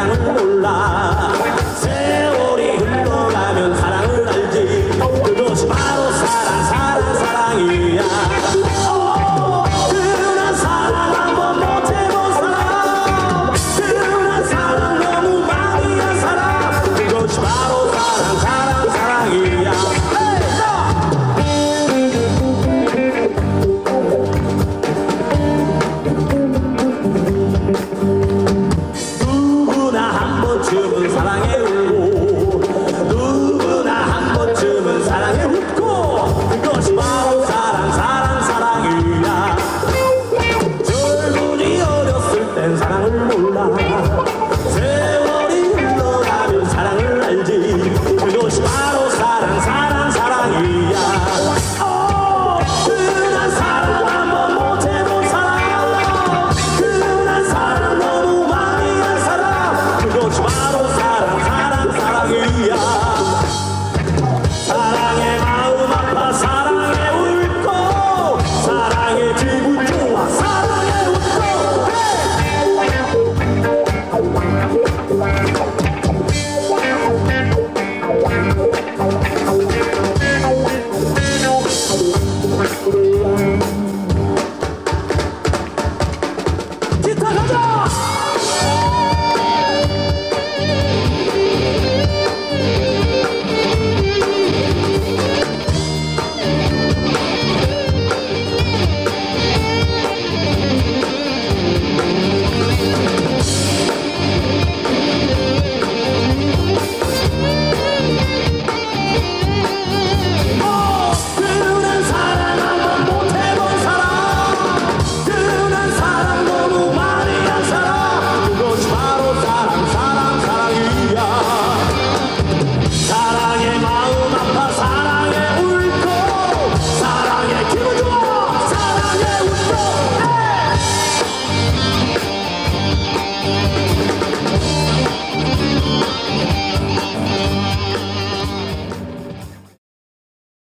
Yeah. sola. 中条